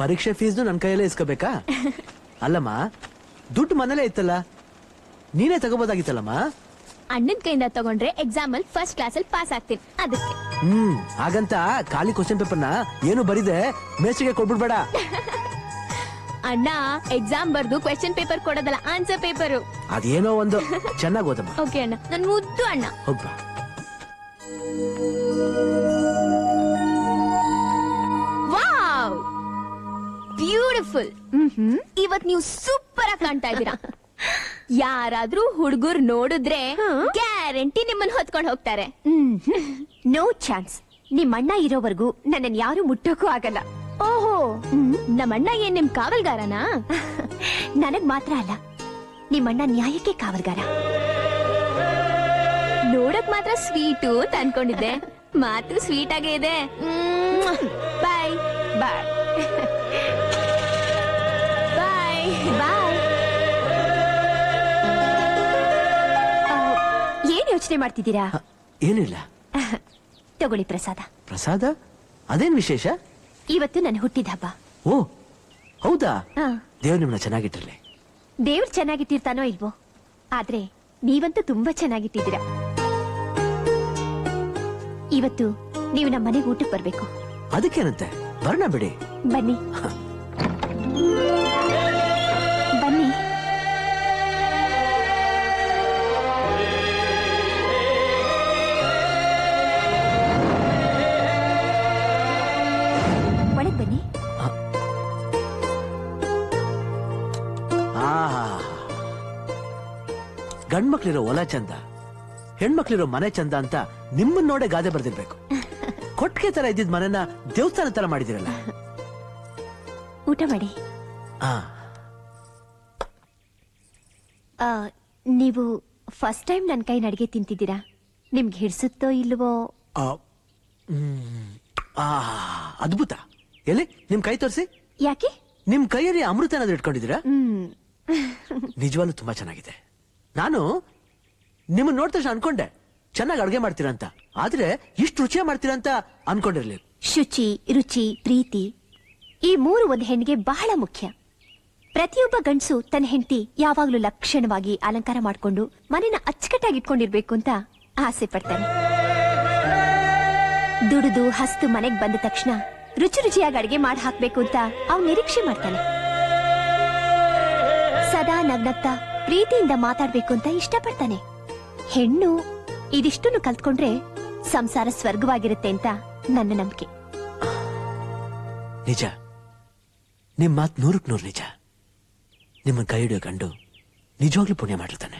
ಪರೀಕ್ಷೆ ಫೀಸ್ನು ನನ್ನ ಕೈಯಲ್ಲೇ ಇಸ್ಕೋಬೇಕಾ? ಅಲ್ಲಮ್ಮ ದುಡ್ಡು ಮನೇಲೆ ಇತ್ತಲ್ಲ? ನೀನೇ ತಗೋಬೋದಾಗಿತ್ತಲ್ಲಮ್ಮ? ಅಣ್ಣನ್ ಕೈಯಿಂದ ತಗೊಂಡ್ರೆ ಎಕ್ಸಾಮ್ ಅಲ್ಲಿ ಫಸ್ಟ್ ಕ್ಲಾಸ್ ಅಲ್ಲಿ ಪಾಸ್ ಆಗ್ತೀನಿ ಅದಕ್ಕೆ. ಹ್ಮ್ ಹಾಗಂತ ಖಾಲಿ ಕ್ವಶನ್ ಪೇಪರ್ನ ಏನು ಬರಿದೆ ಮೇಸ್ಟಿಗೆ ಕೊಟ್ಬಿಡ್ಬೇಡ. ಅಣ್ಣ ಎಕ್ಸಾಮ್ ಬರ್ದು ಕ್ವೆಶ್ಚನ್ ಪೇಪರ್ ಕೊಡೋದಲ್ಲ ಆನ್ಸರ್ ಪೇಪರು ಅದೇನೋ ಒಂದು. ಚೆನ್ನಾಗಿ ಓದಮ್ಮ. ಓಕೆ ಅಣ್ಣ. ನನ್ ಮುದ್ದು ಅಣ್ಣ. ಹೋಗ್ಬಾ. ವಾವ್! ಬ್ಯೂಟಿಫುಲ್ ಇವತ್ ನೀವು ಸೂಪರ್ ಆಗಿ ಕಾಣ್ತಾ ಇದ್ದೀರಾ. ಯಾರಾದ್ರೂ ಹುಡುಗರು ನೋಡಿದ್ರೆ ಗ್ಯಾರಂಟಿ ನಿಮ್ಮನ್ನ ಹೊತ್ಕೊಂಡು ಹೋಗ್ತಾರೆ. ನೋ ಚಾನ್ಸ್ ನಿಮ್ಮ ಅಣ್ಣ ಇರೋವರೆಗೂ ನನ್ನನ್ನು ಯಾರು ಮುಟ್ಟೋಕೂ ಆಗಲ್ಲ. ಓಹೋ ನಮ್ಮಣ್ಣ ಏನ್ ನಿಮ್ ಕಾವಲ್ಗಾರನಾ? ನನಗ್ ಮಾತ್ರ ಅಲ್ಲ ನಿಮ್ಮಣ್ಣ ನ್ಯಾಯಕ್ಕೆ ಕಾವಲ್ಗಾರ. ನೋಡಕ್ ಮಾತ್ರ ಸ್ವೀಟು ಅಂತ ಅನ್ಕೊಂಡಿದ್ದೆ. ಮಾತು ಸ್ವೀಟ್ ಆಗೇ ಇದೆ ಬಾಯ್ ಬಾಯ್ ಬಾಯ್ ಬಾಯ್ ಏನ್ ಯೋಚನೆ ಮಾಡ್ತಿದ್ದೀರಾ? ಏನಿಲ್ಲ. ತಗೊಳ್ಳಿ ಪ್ರಸಾದ. ಪ್ರಸಾದ? ಅದೇನ್ ವಿಶೇಷ? ಇವತ್ತು ನನ್ನ ಹುಟ್ಟಿದ ಹಬ್ಬ. ಓ ಹೌದಾ? ಹಾ. ದೇವ್ರು ನಿಮ್ಮನ್ನ ಚೆನ್ನಾಗಿಟ್ಟಿರ್ಲಿ ದೇವ್ರು ಚೆನ್ನಾಗಿಟ್ಟಿರ್ತಾನೋ ಇಲ್ವೋ? ಆದ್ರೆ ನೀವಂತೂ ತುಂಬಾ ಚೆನ್ನಾಗಿಟ್ಟಿದ್ದೀರಾ. ಇವತ್ತು ನೀವು ನಮ್ಮ ಮನೆಗೆ ಊಟಕ್ಕೆ ಬರ್ಬೇಕು. ಅದಕ್ಕೇನಂತೆ? ಬರ್ಣ ಬಿಡಿ. ಬನ್ನಿ. ಗಂಡ್ಮಕ್ಳಿರೋ ಹೊಲ ಚಂದ ಹೆಣ್ಮಕ್ಳಿರೋ ಮನೆ ಚಂದ ಅಂತ ನಿಮ್ಮನ್ನ ನೋಡೇ ಗಾದೆ ಬರ್ದಿರ್ಬೇಕು. ಕೊಟ್ಟಿಗೆ ತರ ಇದ್ದಿದ್ ಮನೆನ ದೇವಸ್ಥಾನ ತರ ಮಾಡಿದಿರಲ್ಲ ಊಟ ಮಾಡಿ. ಆ. ಆ, ನೀವು ಫಸ್ಟ್ ಟೈಮ್ ನನ್ನ ಕೈ ಅಡಿಗೆ ತಿಂತಿದ್ದೀರಾ? ನಿಮ್ಗೆ ಹಿಡಿಸುತ್ತೋ ಇಲ್ವೋ? ಆ, ಮ್, ಆ, ಅದ್ಭುತ. ಎಲ್ಲಿ? ನಿಮ್ ಕೈ ತೋರಿಸಿ. ಯಾಕೆ? ನಿಮ್ ಕೈಯಲ್ಲಿ ಅಮೃತ ಏನಾದ್ರೂ ಇಟ್ಕೊಂಡಿದ್ದೀರಾ? ಹ್ಮ್. ನಿಜವಾಗ್ಲೂ ತುಂಬಾ ಚೆನ್ನಾಗಿದೆ. ನಾನು ನಿಮ್ಮನ್ನ ನೋಡ್ತಾ ಅನ್ಕೊಂಡೆ. ಚೆನ್ನಾಗಿ ಅಡುಗೆ ಮಾಡ್ತೀರಂತ ಆದ್ರೆ ಇಷ್ಟು ರುಚಿಯ ಮಾಡ್ತೀರಂತ ಅಂತ ಅನ್ಕೊಂಡಿರ್ಲಿಲ್ಲ. ಶುಚಿ, ರುಚಿ, ಪ್ರೀತಿ, ಈ ಮೂರು ಒಂದು ಹೆಣ್ಣಿಗೆ ಬಹಳ ಮುಖ್ಯ. ಪ್ರತಿಯೊಬ್ಬ ಗಂಡಸು ತನ್ನ ಹೆಂಡತಿ ಯಾವಾಗ್ಲೂ ಲಕ್ಷಣವಾಗಿ ಅಲಂಕಾರ ಮಾಡ್ಕೊಂಡು ಮನೆನ ಅಚ್ಚುಕಟ್ಟಾಗಿ ಇಟ್ಕೊಂಡಿರ್ಬೇಕು ಅಂತ ಆಸೆ ಪಡ್ತಾನೆ. ದುಡಿದು ಹಸ್ತು ಮನೆಗೆ ಬಂದ ತಕ್ಷಣ ರುಚಿ ರುಚಿಯಾಗಿ ಅಡಿಗೆ ಮಾಡಿ ಹಾಕ್ಬೇಕು ಅಂತ ಅವ್ನು ನಿರೀಕ್ಷೆ ಮಾಡ್ತಾನೆ. ಸದಾ ನಗ್ನಗ್ತಾ ಪ್ರೀತಿಯಿಂದ ಮಾತಾಡ್ಬೇಕು ಅಂತ ಇಷ್ಟಪಡ್ತಾನೆ. ಹೆಣ್ಣು ಇದಿಷ್ಟನ್ನು ಕಲ್ತ್ಕೊಂಡ್ರೆ ಸಂಸಾರ ಸ್ವರ್ಗವಾಗಿರುತ್ತೆ ಅಂತ ನನ್ನ ನಂಬಿಕೆ. ನಿಜ. ನಿಮ್ ಮಾತ್ ನೂರಕ್ ನೂರು ನಿಜ. ನಿಮ್ಮ ಕೈ ಹಿಡಿಯೋ ಗಂಡು ನಿಜವಾಗ್ಲೂ ಪುಣ್ಯ ಮಾಡಿರ್ತಾನೆ.